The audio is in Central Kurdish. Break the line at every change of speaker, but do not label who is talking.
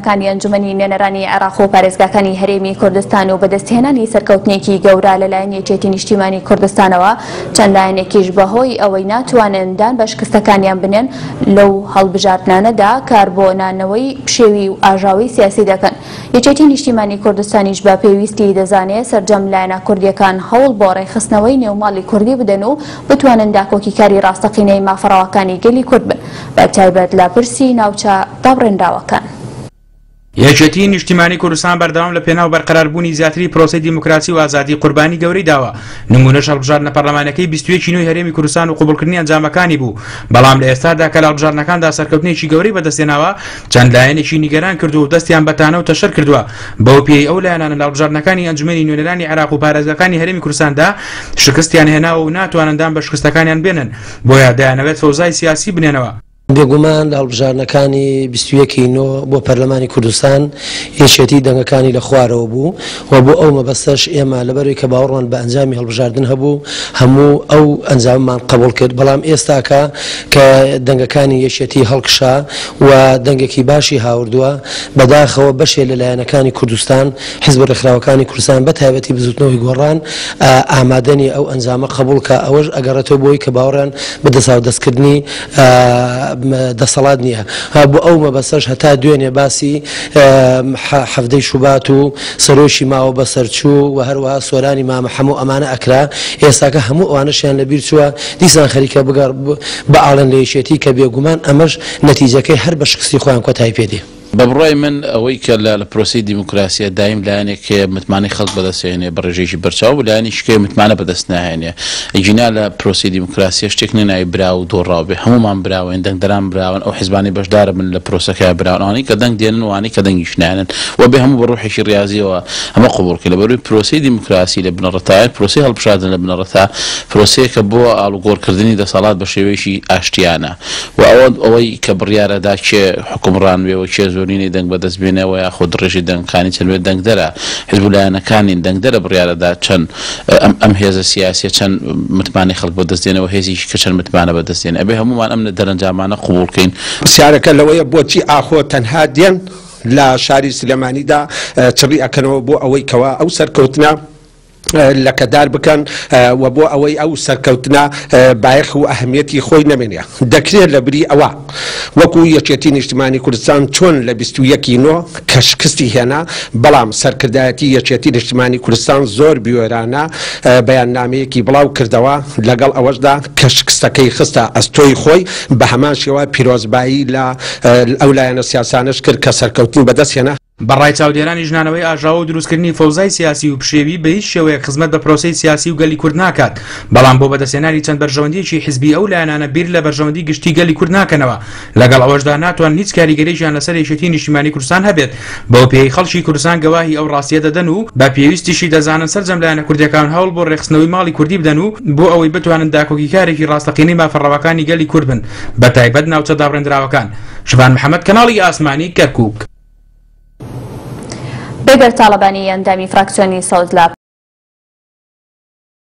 کانی ئەنجومەنی نوێنەرانی عێراق و پارێزگاکانی هەرێمی کوردستان و بەدەستهێنانی سەرکەوتنێکی گەورە لەلایەن یەکێتی نیشتیمانی کوردستانەوە چەند لایەنێکیش بەهۆی ئەوەی ناتوانن دان بە شکستەکانیان بنێن لەو هەڵبژاردنانەدا کار بۆ نانەوەی پشێوی و ئاژاوەی سیاسی دەکەن یەکێتی نیشتیمانی کوردستانیش بە پێویستی دەزانێ سەرجەم لایەنە کوردیەکان هەوڵ بۆ ڕێکخستنەوەی نێوماڵی کوردی بدەن و بتوانن داکۆکیکاری ڕاستەقینەی مافەڕەواکانی گەلی کورد بن بە تایبەت لە پرسی ناوچە دابڕێنراوەکان.
یەکێتیی نیشتیمانیی کوردستان بەردەوام لە پێناو بەرقەراربوونی زیاتری پرۆسەی دیموکراسی و ئازادی قوربانی گەورەی داوە، نموونەش هەڵبژاردنە پەرلەمانییەکەی بیست و یەک ی نۆی هەرێمی کوردستان و قبوڵکردنی ئەنجامەکانی بوو، بەڵام لە ئێستادا کە لە هەڵبژاردنەکاندا سەرکەوتنێکی گەورەی بەدەستهێناوە، چەند لایەنێکی نیگەران کردووە و دەستیان بە تانە و تەشەر کردووە، بەوپێیەی ئەو لایەنانە لە هەڵبژاردنەکانی ئەنجومەنی نوێنەرانی عێراق و پارێزگاکانی هەرێمی کوردستاندا شکستیان هێناوە و ناتوانن دان بە شکستەکانیان بێنن. بۆیە دەیانەوێت فەوزای سیاسی بنێنەوە.
بێگومان لە هەڵبژاردنەکانی بیست و یەک ی نۆ بۆ پەرلەمانی کوردستان یەکێتی دەنگەکانی لە خوارەوە بوو و بۆ ئەو مەبەستەش ئێمە لەبەرەوەی کە باوەڕمان بە ئەنجامی هەڵبژاردن هەبوو هەموو ئەو ئەنجامەمان قەبوڵ کرد بەڵام ئێستاکە کە دەنگەکانی یەکێتی هەڵکشا و دەنگێکی باشی هاوردوە بەداخەوە بەشێ لە لایەنەکانی کوردستان حزب و ڕێکخراوەکانی کوردستان بە تایبەتی بزوتنەوەی گۆڕان ئامادەنی ئەو ئەنجامە قبولکە ئەوەش ئەگەڕێتەوە بۆی کە باوەڕیان بە دەساو دەستکردنی دەسەڵات نییە بۆ ئەو مەبەسەش هەتا دوێنێ باسی حەفدەی شوبات و سەرۆشی ماوە بەسەرچوو و هەروە سۆرانی مامە حەموو ئەمانە ئەکرا ئێساکە هەموو ئەوانەشیان لە بیر چووە دیسان خەریکە بگەڕ بە ئاڵێن لەیشێتی کە بێگومان ئەمەش نەتیجەکەی هەر بە شکستی خۆیان کۆتای پێدێ
بە بڕوای من ئەوەی کە لە پرۆسەی دیموکراسییە دایم لایەنێک هەیە متمانەی خەڵک بەدەست هێنێ بە ڕێژەیەکی بەرچاو و لایەنێکی کەوێ متمانە بەدەست ناهێنێ ئەگینا لە پرۆسەی دیموکراسییە شتێک نییە ناوی براو و دۆڕاو بێ هەموومان براوەین دەنگدەران براون ئەو حزبانەی بەشدار بن لە پرۆسەکە براون ئەوانەی کە دەنگ دێنن و ئەوانەی کە دەنگیش نایەنن وەبێ هەموو بە ڕۆحێکی ڕیازییەوە ئەمە قبوڵ کەین لەبەرووی پرۆسەی دیموکراسی لە بنەڕەتا پرۆسەی هەڵبژاردن لە بنەڕەتا پرۆسەیەکە بۆ ئاڵوگۆڕ کردنی دەسەڵات بە شێوەیەکی ئاشتییانە. وە ئەوە ئەوەی کە بڕیار ئەدا کێ حوکمڕان بێ و کێ زۆرینەی دەنگ بەدەست بێنێ وە یاخود ڕێژەی دەنگەکانی چەند بێت دەنگدەرە حزب و لایەنەکانین دەنگدەرە بڕیار ئەدا چەند ئەم ئەم هێزە سیاسیە چەند متمانەی خەڵک بەدەست دێنێ وە هێزێکی کە چەند متمانە بەدەست دێنێ ئەبێ هەموومان ئەم دەرەنجامانە قبوڵ کەین.
پرسیارەکە لەوەیە بۆچی ئاخۆ تەنها دێن لە شاری سلێمانیدا چڕی ئەکەنەوە بۆ ئەوەی کەوا ئەو سەرکەوتنە لەکەدار بکەن و بۆ ئەوەی ئەو سەرکەوتنە بایەخ و ئەهمیەتی خۆی نەمێنێ دەکرێ لەبری ئەوە وەکو یەکێتی نیشتمانی کوردستان چۆن لە بیست و یەک ی نۆ کە شکستی هێنا بەڵام سەرکردایەتی یەکێتی نیشتمانی کوردستان زۆر بوێرانە بەیاننامەیەکی بڵاو کردەوە لەگەڵ ئەوەشدا کە شکستەکەی خستە ئەستۆی خۆی بەهەمان شێوە پیرۆزبایی لە ئەو لایەنە سیاسانەش کرد کە سەرکەوتنی بەدەست
هێنا. بە ڕای چاودێرانیش نانەوەی ئاژاوە و دروستکردنی فەوزای سیاسی و پشێوی بە هیچ شێوەیەک خزمەت بە پرۆسەی سیاسی و گەلی کورد ناکات، بەڵام بۆ بەدەستهێنانی چەند بەرژەوەندییەکی حزبی ئەو لایەنانە بیر لە بەرژەوەندی گشتی گەلی کورد ناکەنەوە، لەگەڵ ئەوەشدا ناتوانن هیچ کاریگەرییەکیان لەسەر یەکێتیی نیشتیمانی کوردستان هەبێت، بەوپێیەی خەڵکی کوردستان گەواهی ئەو ڕاستییە دەدەن و بە پێویستیشی دەزانن سەرجەم لایەنە کوردییەکان هەوڵ بۆ ڕێکخستنەوەی ماڵی کوردی بدەن و بۆ ئەوەی بتوانن داکۆکیکارێکی ڕاستەقینەی مافە ڕەواکانی گەلی کورد بن بە تایبەت ناوچە دابڕێندراوەکان. شڤان محەمەد، کەناڵی ئاسمانی کەرکووک.
بێگەر تاڵەبانی ئەندامی فراکسیۆنی سەوز لە.